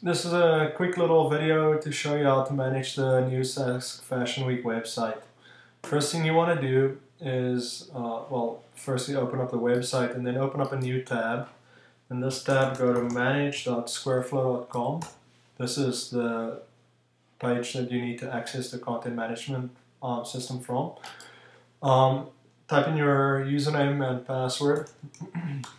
This is a quick little video to show you how to manage the new Sask Fashion Week website. First thing you want to do is, uh, well, first you open up the website and then open up a new tab. In this tab, go to manage.squareflo.com. This is the page that you need to access the content management um, system from. Um, type in your username and password.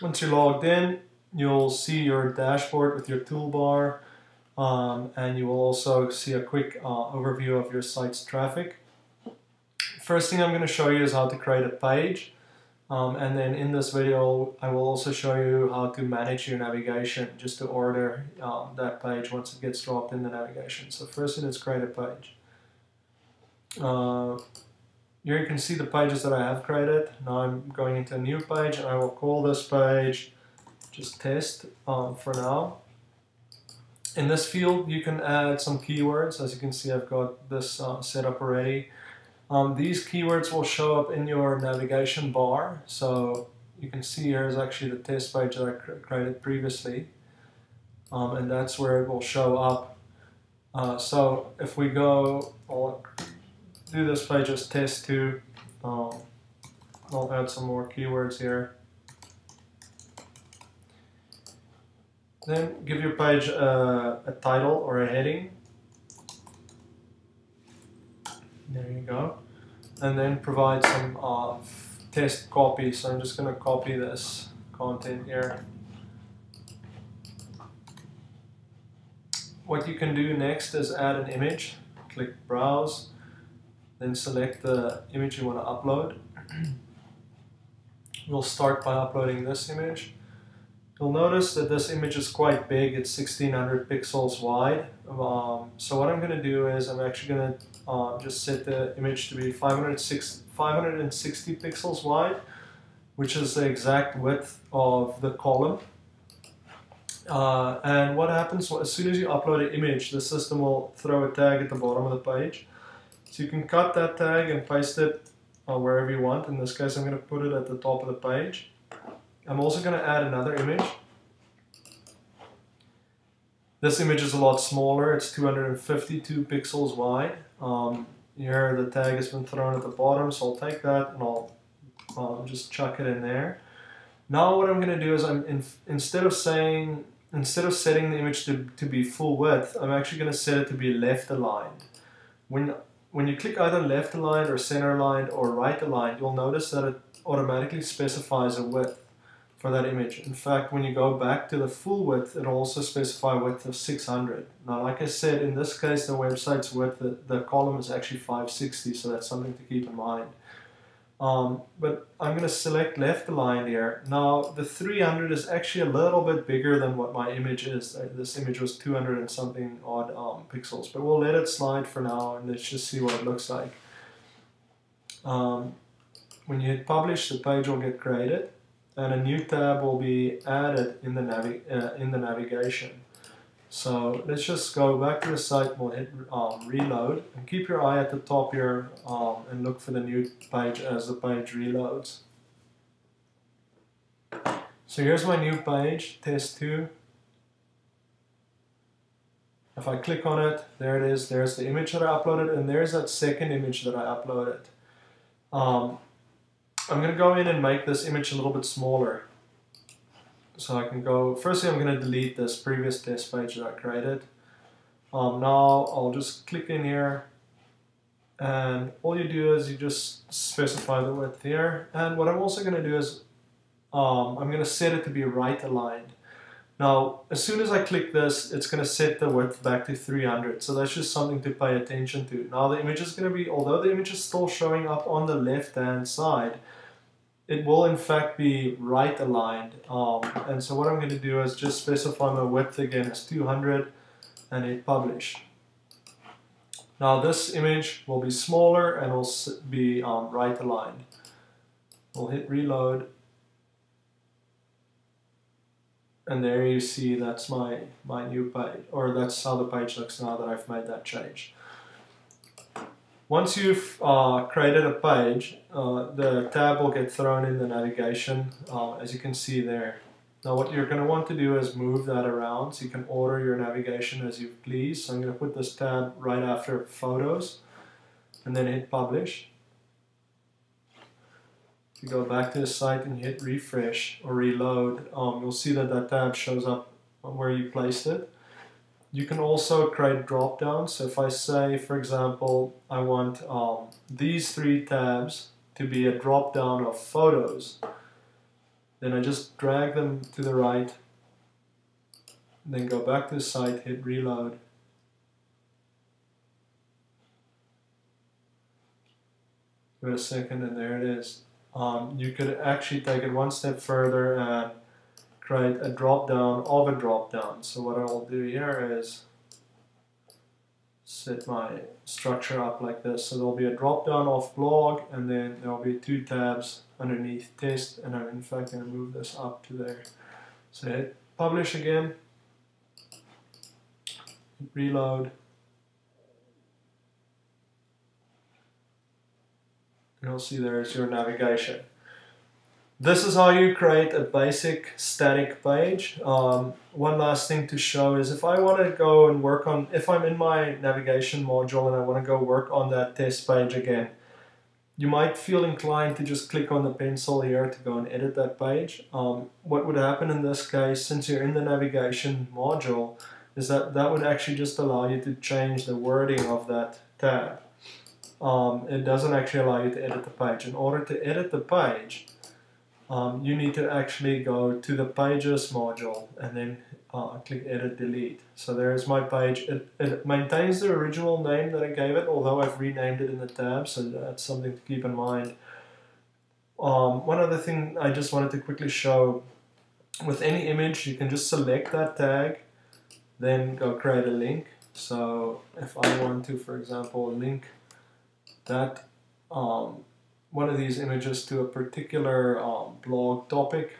Once you're logged in, you'll see your dashboard with your toolbar um, and you will also see a quick uh, overview of your site's traffic. First thing I'm going to show you is how to create a page um, and then in this video I will also show you how to manage your navigation just to order um, that page once it gets dropped in the navigation. So first thing is create a page. Uh, here you can see the pages that I have created. Now I'm going into a new page and I will call this page just test um, for now. In this field you can add some keywords. As you can see I've got this uh, set up already. Um, these keywords will show up in your navigation bar. So you can see here is actually the test page that I created previously. Um, and that's where it will show up. Uh, so if we go, I'll do this page just test two. Um, I'll add some more keywords here. Then give your page a, a title or a heading. There you go. And then provide some uh, test copy. So I'm just going to copy this content here. What you can do next is add an image. Click Browse then select the image you want to upload. we'll start by uploading this image. You'll notice that this image is quite big, it's 1600 pixels wide. Um, so what I'm going to do is I'm actually going to uh, just set the image to be 506, 560 pixels wide, which is the exact width of the column. Uh, and what happens as soon as you upload an image, the system will throw a tag at the bottom of the page. So you can cut that tag and paste it uh, wherever you want. In this case, I'm going to put it at the top of the page. I'm also going to add another image. This image is a lot smaller. It's 252 pixels wide. Um, here the tag has been thrown at the bottom, so I'll take that and I'll uh, just chuck it in there. Now what I'm going to do is I'm in, instead of saying instead of setting the image to, to be full width, I'm actually going to set it to be left aligned. When when you click either left aligned or center aligned or right aligned, you'll notice that it automatically specifies a width for that image. In fact, when you go back to the full width, it'll also specify a width of 600. Now, like I said, in this case, the website's width, the, the column is actually 560, so that's something to keep in mind. Um, but I'm going to select left align here. Now the 300 is actually a little bit bigger than what my image is. Uh, this image was 200 and something odd um, pixels, but we'll let it slide for now and let's just see what it looks like. Um, when you hit publish, the page will get created and a new tab will be added in the, navi uh, in the navigation. So let's just go back to the site, we'll hit um, reload and keep your eye at the top here um, and look for the new page as the page reloads. So here's my new page, test 2. If I click on it, there it is, there's the image that I uploaded and there's that second image that I uploaded. Um, I'm going to go in and make this image a little bit smaller. So I can go, firstly I'm going to delete this previous test page that I created. Um, now I'll just click in here and all you do is you just specify the width here and what I'm also going to do is um, I'm going to set it to be right aligned. Now as soon as I click this it's going to set the width back to 300 so that's just something to pay attention to. Now the image is going to be, although the image is still showing up on the left hand side it will in fact be right aligned. Um, and so what I'm going to do is just specify my width again as 200 and hit publish. Now this image will be smaller and will be um, right aligned. We'll hit reload and there you see that's my, my new page, or that's how the page looks now that I've made that change. Once you've uh, created a page, uh, the tab will get thrown in the navigation, uh, as you can see there. Now what you're going to want to do is move that around so you can order your navigation as you please. So I'm going to put this tab right after photos and then hit publish. If you go back to the site and hit refresh or reload, um, you'll see that that tab shows up where you placed it. You can also create drop downs. So if I say, for example, I want um, these three tabs to be a drop down of photos, then I just drag them to the right, then go back to the site, hit reload. Give it a second and there it is. Um, you could actually take it one step further and create a drop down of a drop down. So what I'll do here is set my structure up like this. So there'll be a drop down of blog and then there'll be two tabs underneath test and I'm in fact going to move this up to there. So hit publish again, reload, you'll see there's your navigation. This is how you create a basic static page. Um, one last thing to show is if I want to go and work on, if I'm in my navigation module and I want to go work on that test page again, you might feel inclined to just click on the pencil here to go and edit that page. Um, what would happen in this case, since you're in the navigation module, is that that would actually just allow you to change the wording of that tab. Um, it doesn't actually allow you to edit the page. In order to edit the page, um, you need to actually go to the pages module and then uh, click edit delete. So there's my page. It, it, maintains the original name that I gave it although I've renamed it in the tab so that's something to keep in mind. Um, one other thing I just wanted to quickly show with any image you can just select that tag then go create a link. So if I want to for example link that um, one of these images to a particular um, blog topic.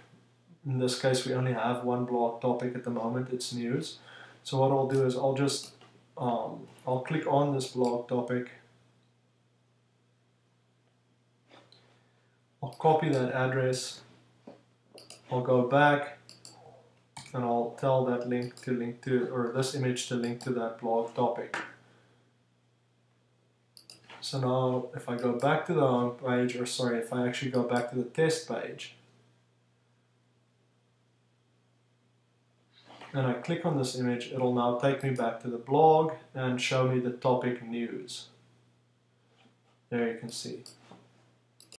In this case, we only have one blog topic at the moment, it's news. So what I'll do is I'll just, um, I'll click on this blog topic. I'll copy that address. I'll go back and I'll tell that link to link to, or this image to link to that blog topic. So now if I go back to the home page, or sorry, if I actually go back to the test page, and I click on this image, it'll now take me back to the blog and show me the topic news. There you can see.